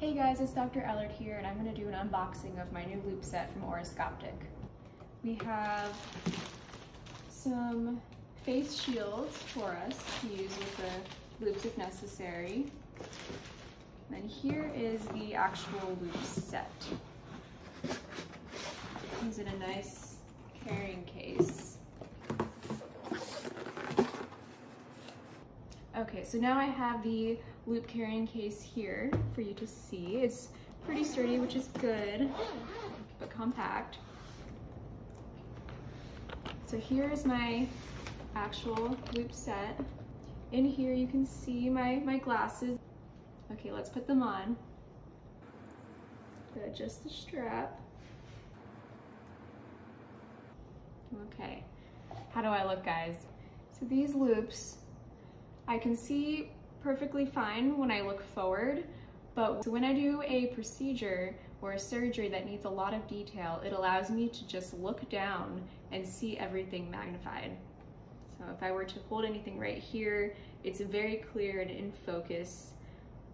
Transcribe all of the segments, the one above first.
Hey guys, it's Dr. Ellard here and I'm going to do an unboxing of my new loupe set from Orascoptic. We have some face shields for us to use with the loupes if necessary. And here is the actual loupe set. Comes in a nice carrying case. Okay, so now I have the loupe carrying case here for you to see. It's pretty sturdy, which is good, but compact. So here's my actual loupe set. In here you can see my, my glasses. Okay, let's put them on. Adjust the strap. Okay, how do I look guys? So these loupes I can see perfectly fine when I look forward, but when I do a procedure or a surgery that needs a lot of detail, it allows me to just look down and see everything magnified. So if I were to hold anything right here, it's very clear and in focus,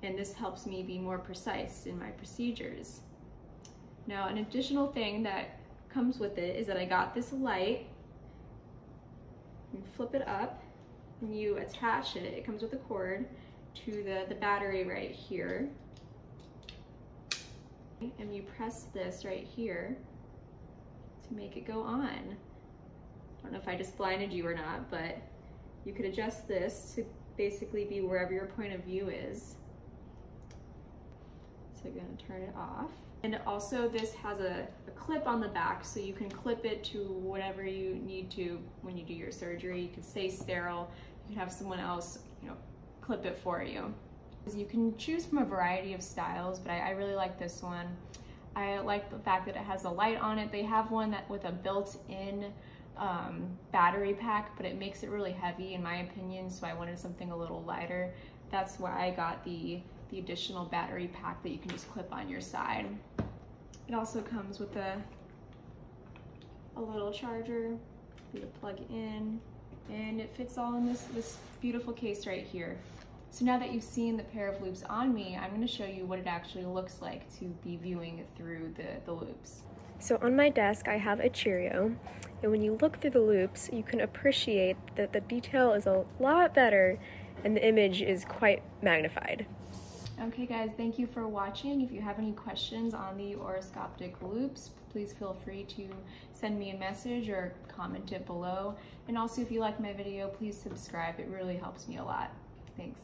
and this helps me be more precise in my procedures. Now, an additional thing that comes with it is that I got this light, flip it up, and you attach it, it comes with a cord, to the, the battery right here. And you press this right here to make it go on. I don't know if I just blinded you or not, but you could adjust this to basically be wherever your point of view is. You're gonna turn it off. And also this has a, a, clip on the back so you can clip it to whatever you need to when you do your surgery. You can stay sterile, you can have someone else, you know, clip it for you. You can choose from a variety of styles, but I, I really like this one. I like the fact that it has a light on it. They have one that with a built-in um, battery pack, but it makes it really heavy in my opinion, so I wanted something a little lighter. That's why I got the, the additional battery pack that you can just clip on your side. It also comes with a, a little charger for you to plug in, and it fits all in this, this beautiful case right here. So now that you've seen the pair of loupes on me, I'm gonna show you what it actually looks like to be viewing through the, the loupes. So on my desk I have a Cheerio, and when you look through the loupes, you can appreciate that the detail is a lot better and the image is quite magnified. Okay guys, thank you for watching. If you have any questions on the Orascoptic loupes, please feel free to send me a message or comment it below. And also if you like my video, please subscribe. It really helps me a lot. Thanks.